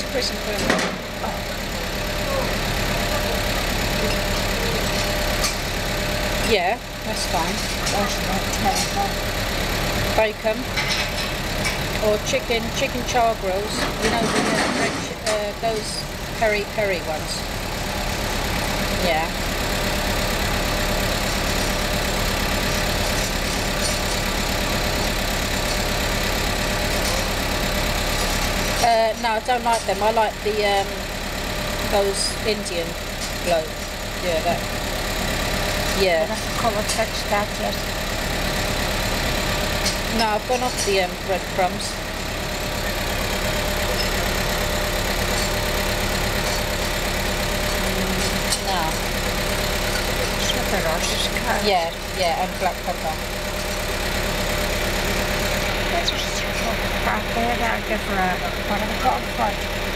and put Yeah, that's fine. Bacon or chicken, chicken char grills. You know the uh, French, uh, those peri peri ones. Yeah. Uh, no, I don't like them. I like the um, those Indian bloke. Yeah, that. Yeah. That's the colour text that yet. No, I've gone off the um, breadcrumbs. Mm, No. Sugar or. Yeah, yeah, and black pepper. Just back there, I'll give her a, what have I got for?